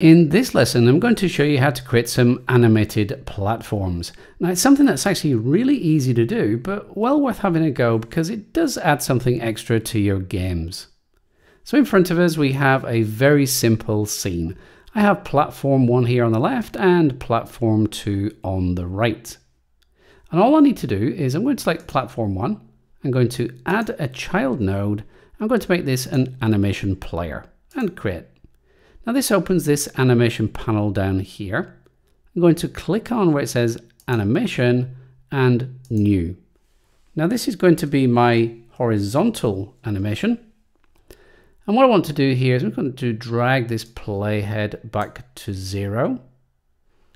In this lesson, I'm going to show you how to create some animated platforms. Now, it's something that's actually really easy to do, but well worth having a go because it does add something extra to your games. So in front of us, we have a very simple scene. I have platform one here on the left and platform two on the right. And all I need to do is I'm going to select platform one. I'm going to add a child node. I'm going to make this an animation player and create. Now this opens this animation panel down here. I'm going to click on where it says animation and new. Now this is going to be my horizontal animation. And what I want to do here is I'm going to drag this playhead back to zero.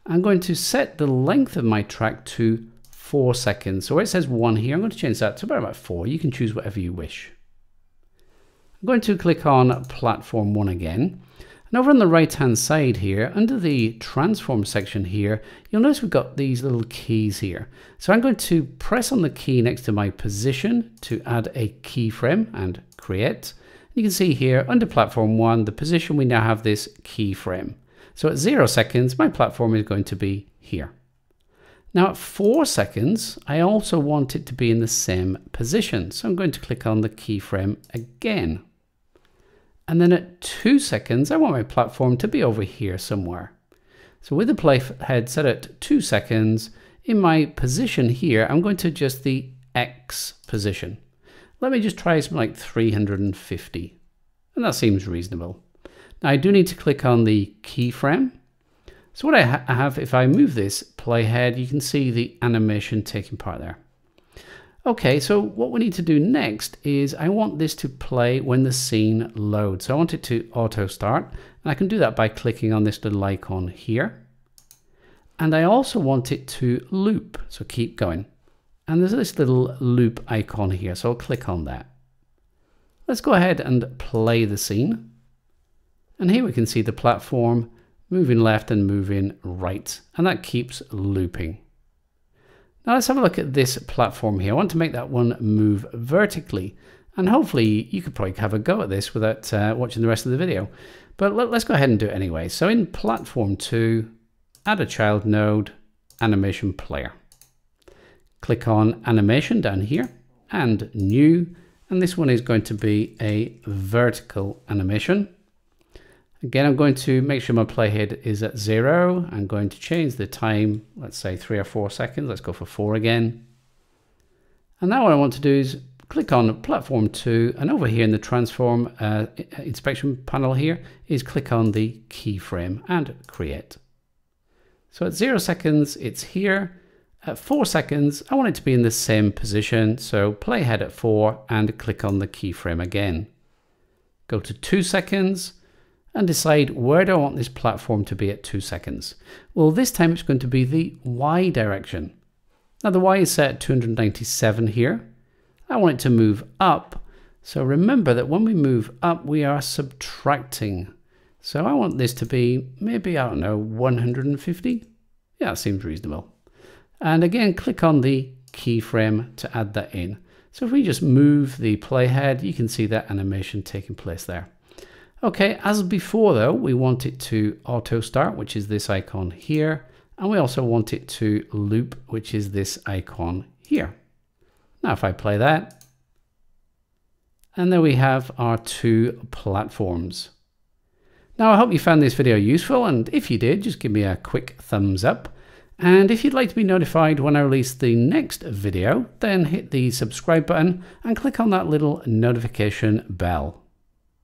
I'm going to set the length of my track to four seconds. So where it says one here, I'm going to change that to about, four. You can choose whatever you wish. I'm going to click on platform one again. And over on the right hand side here, under the transform section here, you'll notice we've got these little keys here. So I'm going to press on the key next to my position to add a keyframe and create. You can see here under platform one, the position, we now have this keyframe. So at zero seconds, my platform is going to be here. Now at four seconds, I also want it to be in the same position. So I'm going to click on the keyframe again. And then at two seconds, I want my platform to be over here somewhere. So with the playhead set at two seconds, in my position here, I'm going to adjust the X position. Let me just try something like 350. And that seems reasonable. Now I do need to click on the keyframe. So what I, ha I have, if I move this playhead, you can see the animation taking part there. Okay, so what we need to do next is I want this to play when the scene loads. So I want it to auto start and I can do that by clicking on this little icon here. And I also want it to loop, so keep going. And there's this little loop icon here, so I'll click on that. Let's go ahead and play the scene. And here we can see the platform moving left and moving right, and that keeps looping. Now let's have a look at this platform here. I want to make that one move vertically. And hopefully you could probably have a go at this without uh, watching the rest of the video. But let, us go ahead and do it anyway. So in platform 2, add a child node, animation player. Click on animation down here and new. And this one is going to be a vertical animation. Again, I'm going to make sure my playhead is at zero. I'm going to change the time, let's say three or four seconds. Let's go for four again. And now what I want to do is click on platform two and over here in the transform uh, inspection panel here is click on the keyframe and create. So at zero seconds, it's here. At four seconds, I want it to be in the same position. So playhead at four and click on the keyframe again. Go to two seconds and decide where do I want this platform to be at two seconds. Well, this time it's going to be the Y direction. Now the Y is set at 297 here. I want it to move up. So remember that when we move up, we are subtracting. So I want this to be maybe, I don't know, 150. Yeah, that seems reasonable. And again, click on the keyframe to add that in. So if we just move the playhead, you can see that animation taking place there. Okay, as before though, we want it to auto start, which is this icon here. And we also want it to loop, which is this icon here. Now if I play that, and there we have our two platforms. Now I hope you found this video useful, and if you did, just give me a quick thumbs up. And if you'd like to be notified when I release the next video, then hit the subscribe button and click on that little notification bell.